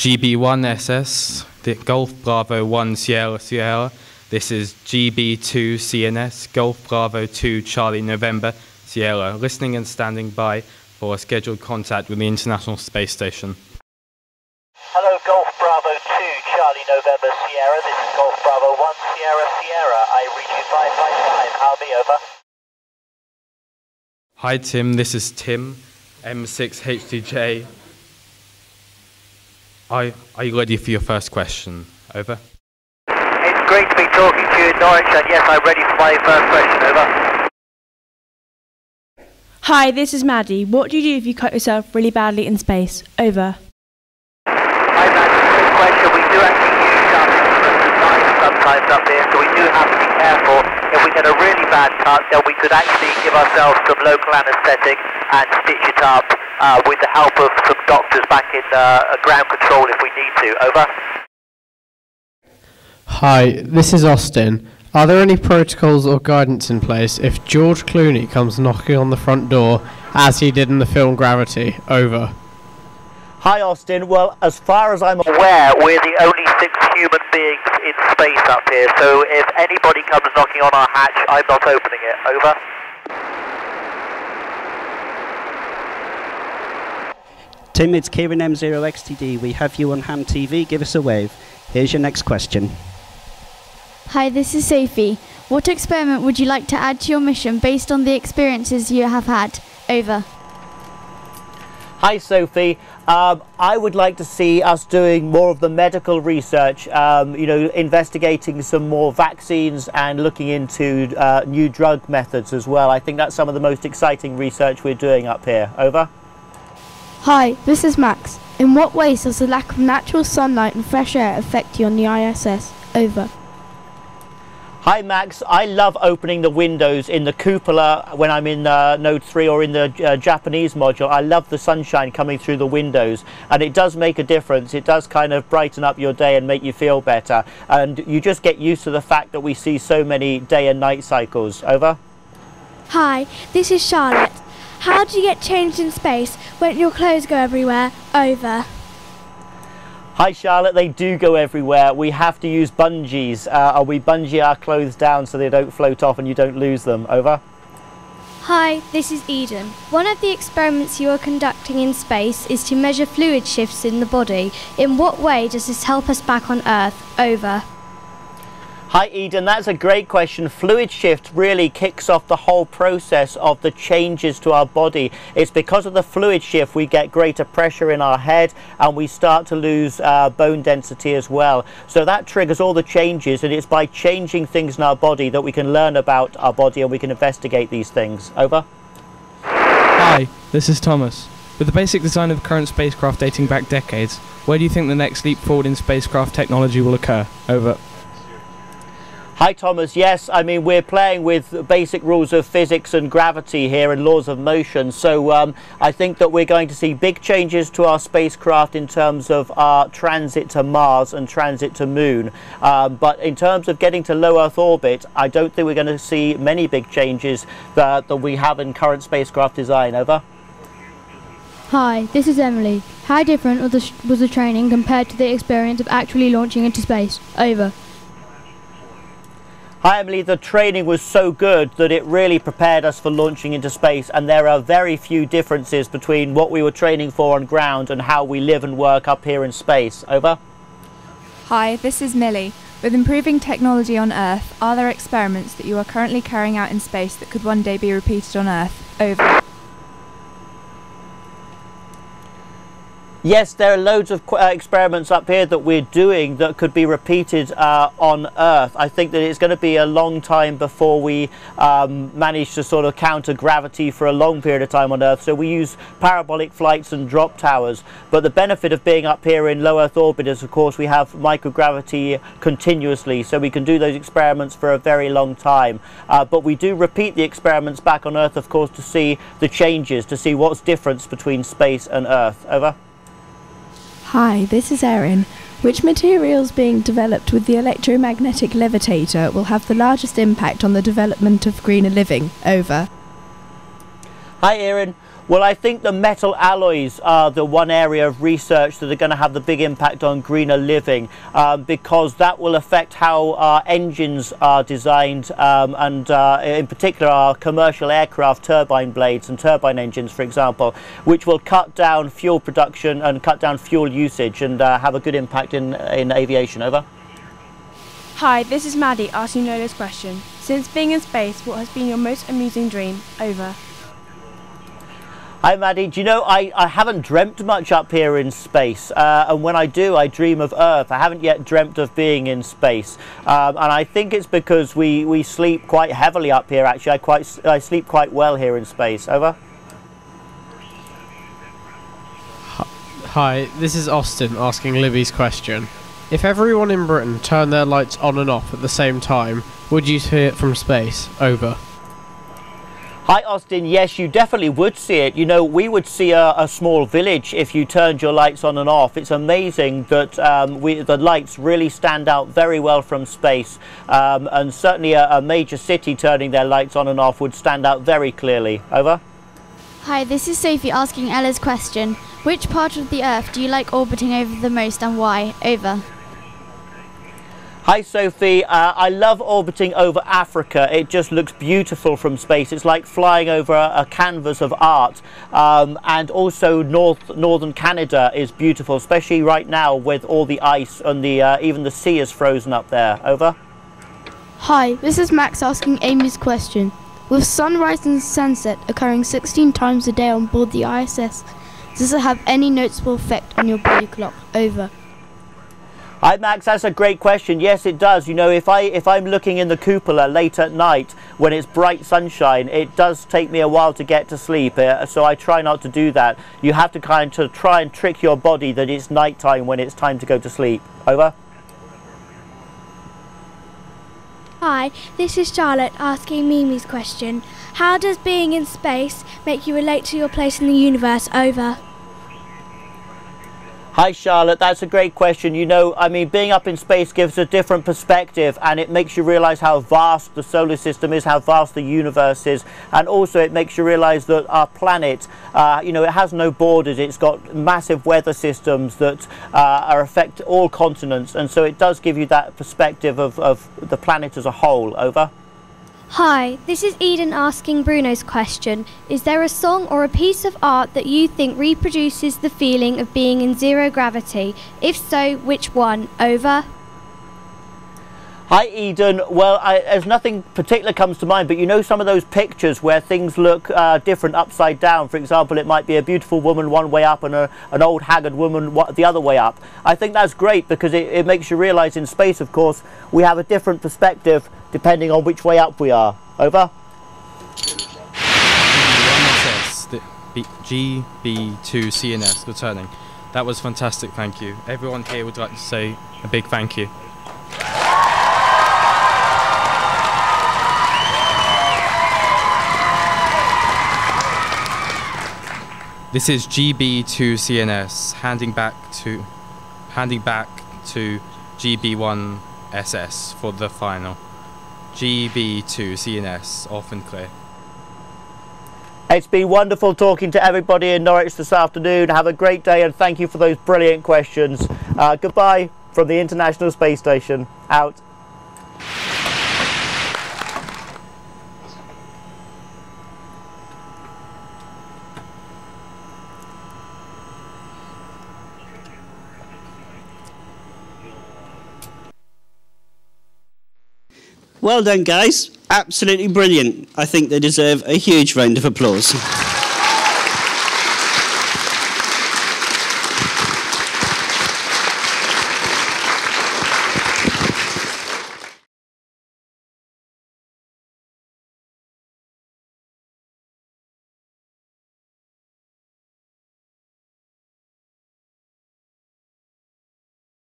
GB1SS, the Golf Bravo 1 Sierra Sierra. This is GB2 CNS, Golf Bravo 2 Charlie November Sierra, listening and standing by for a scheduled contact with the International Space Station. Hello, Golf Bravo 2 Charlie November Sierra. This is Golf Bravo 1 Sierra Sierra. I read you 555. I'll be over? Hi Tim, this is Tim, M6HDJ. Are, are you ready for your first question? Over. It's great to be talking to you in Norwich, and yes, I'm ready for my first question. Over. Hi, this is Maddie. What do you do if you cut yourself really badly in space? Over. Hi, Matt. Good question. We do actually use instruments and knives sometimes up here, so we do have to be careful. If we get a really bad cut, then we could actually give ourselves some local anaesthetic and stitch it up uh, with the help of some doctors back in uh, ground control if we need to. Over. Hi, this is Austin. Are there any protocols or guidance in place if George Clooney comes knocking on the front door as he did in the film Gravity? Over. Hi, Austin. Well, as far as I'm aware, we're the only six human beings in space up here, so if anybody comes knocking on our hatch, I'm not opening it. Over. Tim, it's Kieran M0XTD. We have you on Ham TV. Give us a wave. Here's your next question. Hi, this is Sophie. What experiment would you like to add to your mission based on the experiences you have had? Over. Hi, Sophie. Um, I would like to see us doing more of the medical research, um, you know, investigating some more vaccines and looking into uh, new drug methods as well. I think that's some of the most exciting research we're doing up here. Over. Hi, this is Max. In what ways does the lack of natural sunlight and fresh air affect you on the ISS? Over. Hi Max, I love opening the windows in the cupola when I'm in uh, Node 3 or in the uh, Japanese module. I love the sunshine coming through the windows and it does make a difference. It does kind of brighten up your day and make you feel better. And you just get used to the fact that we see so many day and night cycles. Over. Hi, this is Charlotte. How do you get changed in space when your clothes go everywhere? Over. Hi Charlotte, they do go everywhere. We have to use bungees, uh, we bungee our clothes down so they don't float off and you don't lose them. Over. Hi, this is Eden. One of the experiments you are conducting in space is to measure fluid shifts in the body. In what way does this help us back on Earth? Over. Hi Eden, that's a great question. Fluid shift really kicks off the whole process of the changes to our body. It's because of the fluid shift we get greater pressure in our head and we start to lose uh, bone density as well. So that triggers all the changes and it's by changing things in our body that we can learn about our body and we can investigate these things. Over. Hi, this is Thomas. With the basic design of the current spacecraft dating back decades, where do you think the next leap forward in spacecraft technology will occur? Over. Hi Thomas, yes, I mean we're playing with basic rules of physics and gravity here and laws of motion so um, I think that we're going to see big changes to our spacecraft in terms of our transit to Mars and transit to Moon um, but in terms of getting to low Earth orbit I don't think we're going to see many big changes that, that we have in current spacecraft design, over. Hi, this is Emily. How different was the, was the training compared to the experience of actually launching into space? Over. Hi Emily, the training was so good that it really prepared us for launching into space and there are very few differences between what we were training for on ground and how we live and work up here in space. Over. Hi, this is Millie. With improving technology on Earth, are there experiments that you are currently carrying out in space that could one day be repeated on Earth? Over. Yes, there are loads of uh, experiments up here that we're doing that could be repeated uh, on Earth. I think that it's going to be a long time before we um, manage to sort of counter gravity for a long period of time on Earth. So we use parabolic flights and drop towers. But the benefit of being up here in low Earth orbit is, of course, we have microgravity continuously. So we can do those experiments for a very long time. Uh, but we do repeat the experiments back on Earth, of course, to see the changes, to see what's difference between space and Earth. Over. Hi, this is Erin. Which materials being developed with the electromagnetic levitator will have the largest impact on the development of greener living? Over. Hi Erin. Well, I think the metal alloys are the one area of research that are going to have the big impact on greener living um, because that will affect how our engines are designed um, and uh, in particular our commercial aircraft turbine blades and turbine engines, for example, which will cut down fuel production and cut down fuel usage and uh, have a good impact in, in aviation. Over. Hi, this is Maddie asking Lola's question. Since being in space, what has been your most amusing dream? Over. Hi Maddie, do you know I, I haven't dreamt much up here in space uh, and when I do I dream of Earth. I haven't yet dreamt of being in space um, and I think it's because we, we sleep quite heavily up here actually. I, quite, I sleep quite well here in space. Over. Hi, this is Austin asking Libby's question. If everyone in Britain turned their lights on and off at the same time, would you see it from space? Over. Hi Austin, yes you definitely would see it. You know, we would see a, a small village if you turned your lights on and off. It's amazing that um, we, the lights really stand out very well from space um, and certainly a, a major city turning their lights on and off would stand out very clearly. Over. Hi, this is Sophie asking Ella's question. Which part of the Earth do you like orbiting over the most and why? Over. Hi Sophie, uh, I love orbiting over Africa. It just looks beautiful from space. It's like flying over a, a canvas of art. Um, and also North Northern Canada is beautiful, especially right now with all the ice and the uh, even the sea is frozen up there. Over. Hi, this is Max asking Amy's question. With sunrise and sunset occurring 16 times a day on board the ISS, does it have any noticeable effect on your body clock? Over. Hi Max, that's a great question. Yes, it does. You know, if I if I'm looking in the cupola late at night when it's bright sunshine, it does take me a while to get to sleep. Uh, so I try not to do that. You have to kind of try and trick your body that it's nighttime when it's time to go to sleep. Over. Hi, this is Charlotte asking Mimi's question. How does being in space make you relate to your place in the universe? Over. Hi Charlotte, that's a great question. You know, I mean, being up in space gives a different perspective and it makes you realize how vast the solar system is, how vast the universe is, and also it makes you realize that our planet, uh, you know, it has no borders. It's got massive weather systems that uh, are affect all continents, and so it does give you that perspective of, of the planet as a whole. Over. Hi, this is Eden asking Bruno's question. Is there a song or a piece of art that you think reproduces the feeling of being in zero gravity? If so, which one? Over. Hi Eden. Well, I, there's nothing particular comes to mind, but you know some of those pictures where things look uh, different upside down. For example, it might be a beautiful woman one way up and a, an old haggard woman the other way up. I think that's great because it, it makes you realise in space, of course, we have a different perspective depending on which way up we are. Over. GB2CNS returning. That was fantastic, thank you. Everyone here would like to say a big thank you. This is GB2CNS handing back to handing back to GB1SS for the final. GB2CNS off and clear. It's been wonderful talking to everybody in Norwich this afternoon. Have a great day and thank you for those brilliant questions. Uh, goodbye from the International Space Station. Out. Well done, guys. Absolutely brilliant. I think they deserve a huge round of applause.